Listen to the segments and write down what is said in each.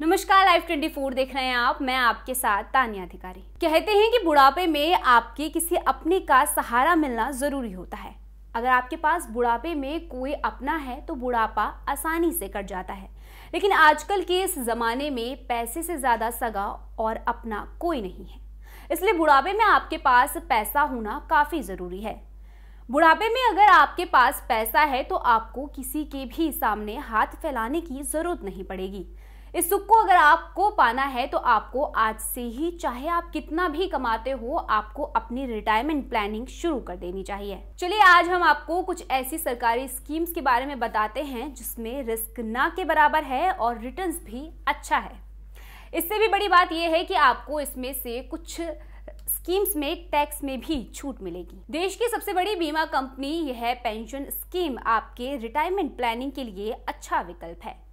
नमस्कार लाइव 24 देख रहे हैं आप। मैं आपके साथ तानिया अधिकारी। कहते हैं कि बुढ़ापे में आपके किसी अपने का सहारा मिलना ज़रूरी होता है। अगर आपके पास बुढ़ापे में कोई अपना है तो बुढ़ापा आसानी से कट जाता है। लेकिन आजकल के इस जमाने में पैसे से ज़्यादा सगा और अपना कोई नहीं है। इसलिए बुढ़ापे में आपके पास पैसा होना काफ़ी ज़रूरी है। बुढ़ापे में अगर आपके पास पैसा है तो आपको किसी के भी सामने हाथ फैलाने की ज़रूरत नहीं पड़ेगी। इस सुख को अगर आपको पाना है तो आपको आज से ही चाहे आप कितना भी कमाते हो, आपको अपनी रिटायरमेंट प्लानिंग शुरू कर देनी चाहिए। चलिए, आज हम आपको कुछ ऐसी सरकारी स्कीम्स के बारे में बताते हैं, जिसमें रिस्क ना के बराबर है और रिटर्न भी अच्छा है। इससे भी बड़ी बात यह है कि आपको इसमें से कुछ स्कीम्स में टैक्स में भी छूट मिलेगी। देश की सबसे बड़ी बीमा कंपनी यह पेंशन स्कीम आपके रिटायरमेंट प्लानिंग के लिए अच्छा विकल्प है।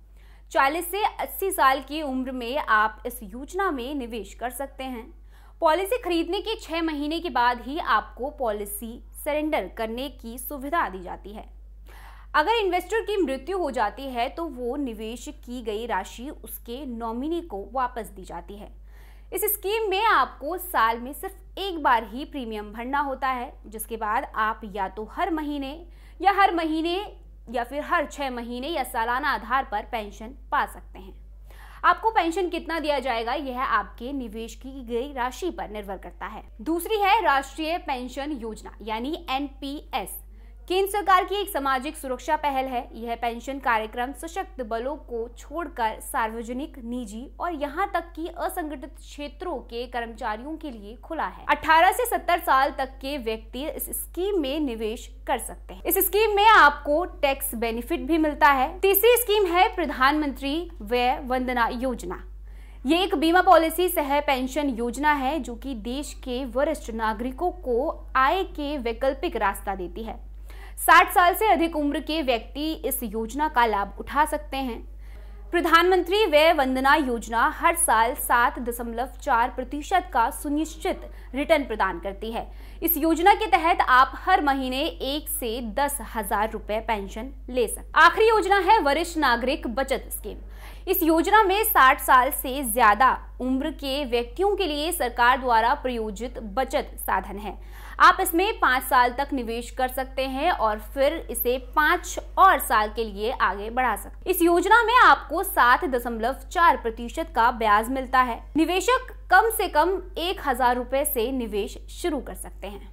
40 से 80 साल की उम्र में आप इस योजना में निवेश कर सकते हैं। पॉलिसी खरीदने के छह महीने के बाद ही आपको पॉलिसी सरेंडर करने की सुविधा दी जाती है। अगर इन्वेस्टर की मृत्यु हो जाती है तो वो निवेश की गई राशि उसके नॉमिनी को वापस दी जाती है। इस स्कीम में आपको साल में सिर्फ़ एक बार ही प्रीमियम भरना होता है, जिसके बाद आप या तो हर महीने या हर महीने या फिर हर छः महीने या सालाना आधार पर पेंशन पा सकते हैं। आपको पेंशन कितना दिया जाएगा, यह आपके निवेश की गई राशि पर निर्भर करता है। दूसरी है राष्ट्रीय पेंशन योजना, यानी एनपीएस केंद्र सरकार की एक सामाजिक सुरक्षा पहल है। यह पेंशन कार्यक्रम सशक्त बलों को छोड़कर सार्वजनिक, निजी और यहाँ तक कि असंगठित क्षेत्रों के कर्मचारियों के लिए खुला है। 18 से 70 साल तक के व्यक्ति इस स्कीम में निवेश कर सकते हैं। इस स्कीम में आपको टैक्स बेनिफिट भी मिलता है। तीसरी स्कीम है प्रधानमंत्री व्यय वंदना योजना। ये एक बीमा पॉलिसी सह पेंशन योजना है, जो कि देश के वरिष्ठ नागरिकों को आय के वैकल्पिक रास्ता देती है। 60 साल से अधिक उम्र के व्यक्ति इस योजना का लाभ उठा सकते हैं। प्रधानमंत्री व्यय वंदना योजना हर साल सात दशमलव चार प्रतिशत का सुनिश्चित रिटर्न प्रदान करती है। इस योजना के तहत आप हर महीने एक से दस हज़ार रुपए पेंशन ले सकते आखिरी योजना है वरिष्ठ नागरिक बचत स्कीम। इस योजना में 60 साल से ज़्यादा उम्र के व्यक्तियों के लिए सरकार द्वारा प्रयोजित बचत साधन है। आप इसमें पाँच साल तक निवेश कर सकते हैं और फिर इसे पाँच और साल के लिए आगे बढ़ा सकते इस योजना में आपको सात दशमलव चार प्रतिशत का ब्याज मिलता है। निवेशक कम से कम एक हज़ार रूपए से निवेश शुरू कर सकते हैं।